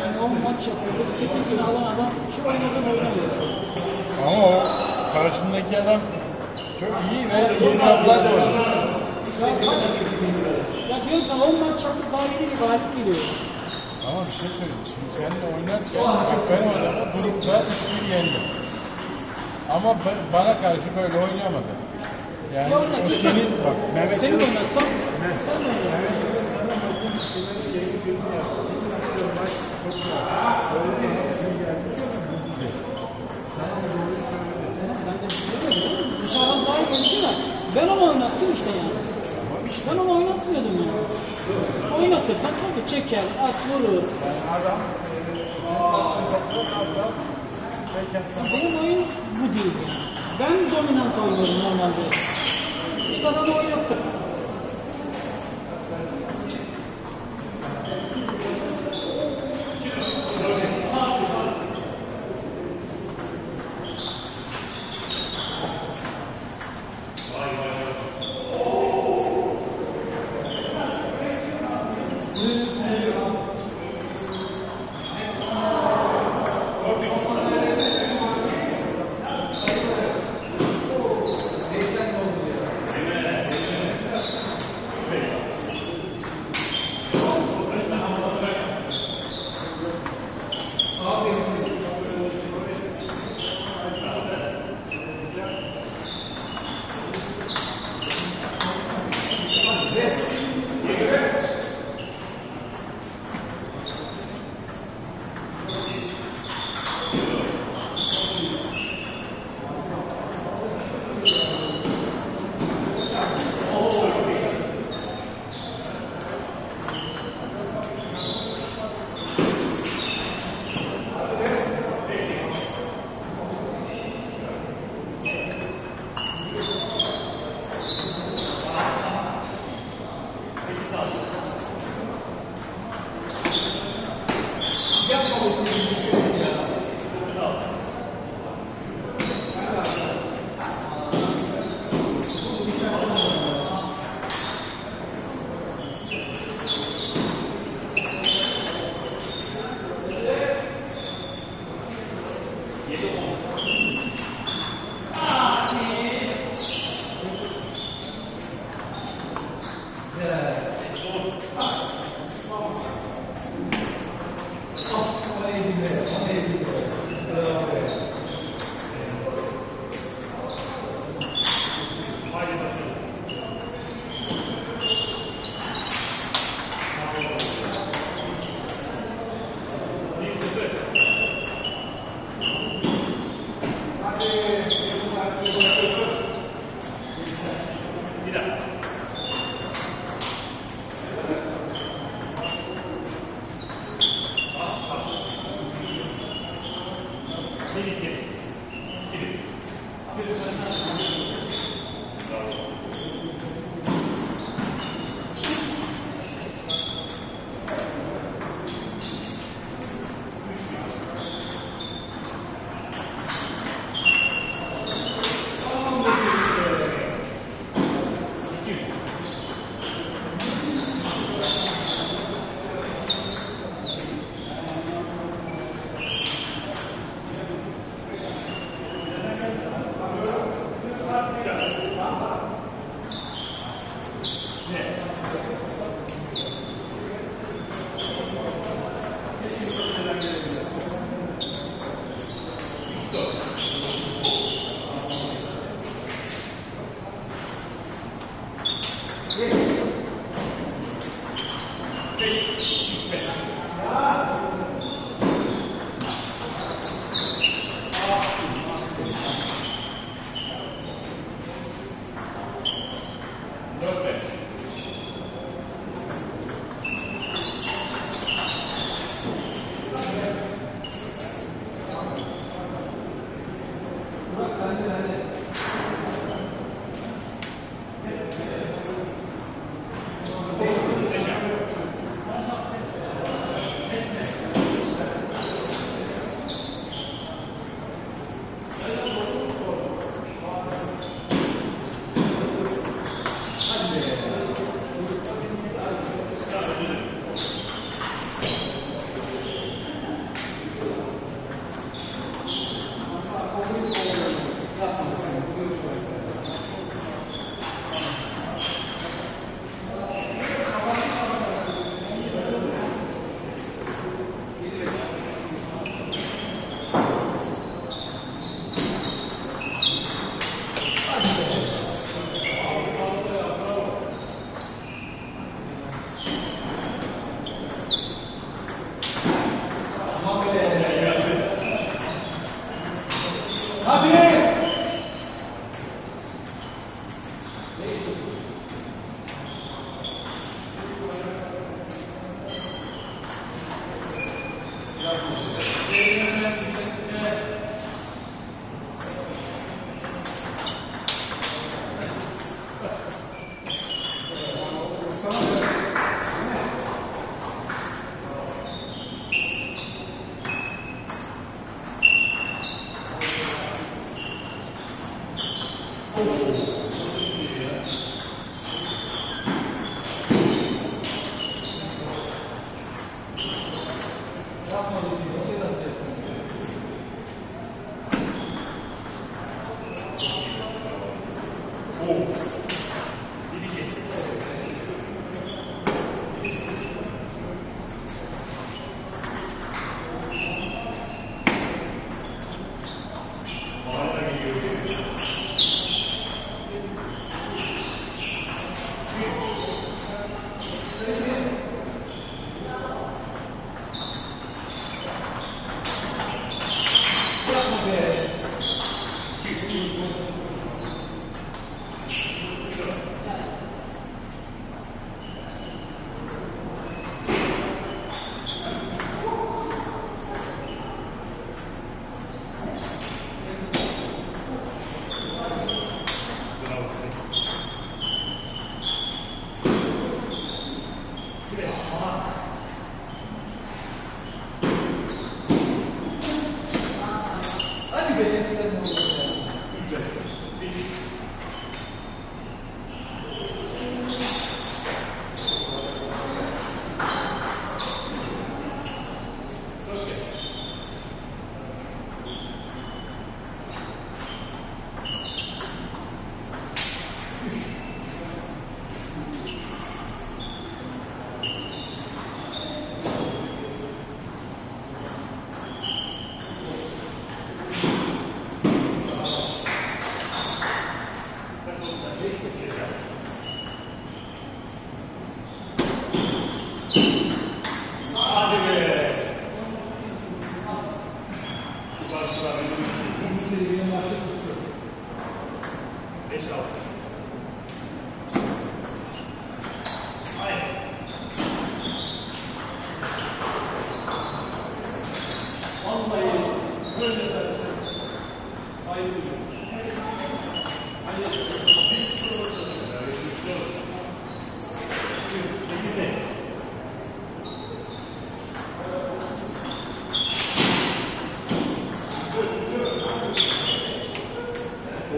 Yani 10 maç yapıyordu. 8'ini alan adam şu oynadan oynamıyor. Ama o karşındaki adam çok iyi ve yeni abla da oynuyor. Ya diyorum sana 10 maç yapıp galip değil, galip geliyor. Ama bir şey söyleyeyim. Şimdi seninle oynarken bak ben orada grupta 3-1 yendim. Ama bana karşı böyle oynamadı. Yani Ya o senin bak Mehmet Seni de oynatsam, sen ben onu oynattım işte yani. Ben onu oynatmıyordum yani. Oynatırsan tabii çeker, at, vurur. Benim oyun bu değil yani. Ben dominant oynuyorum normalde. Biz adamı oynattık.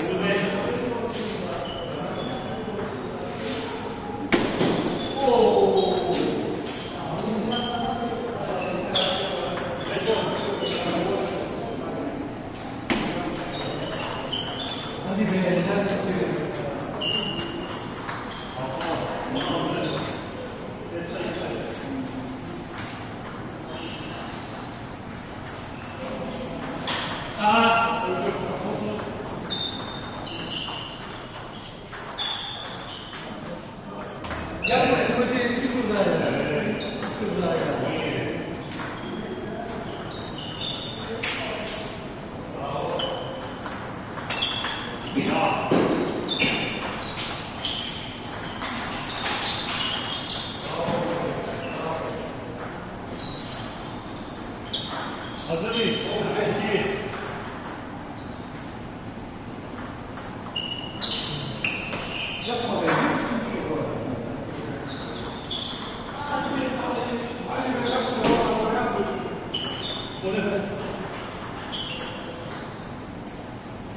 Amen.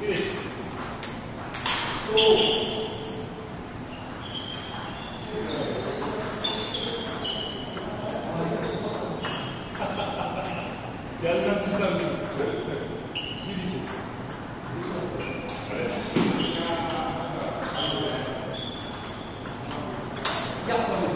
Güneş. Oh. Gelmez mi sen? Bir iki. Evet. Yapma.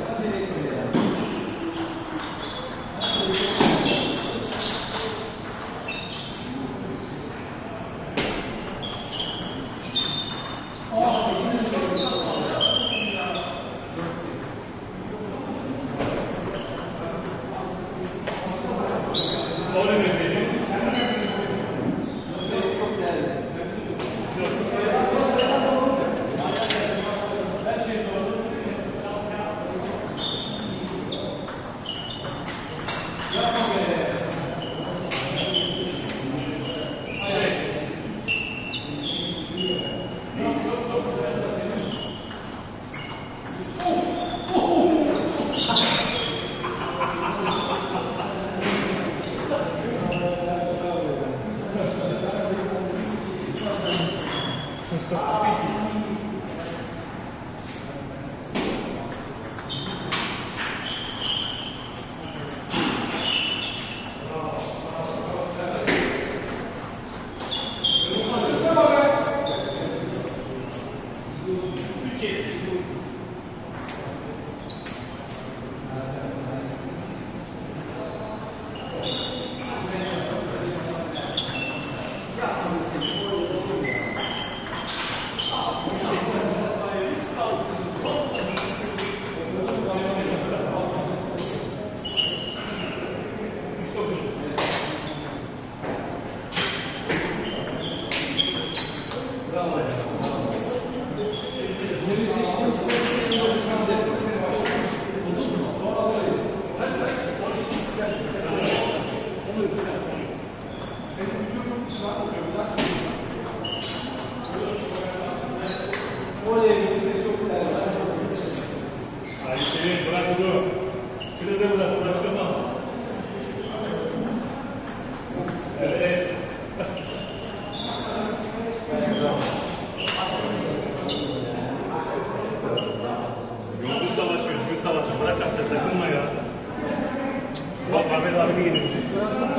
Ole.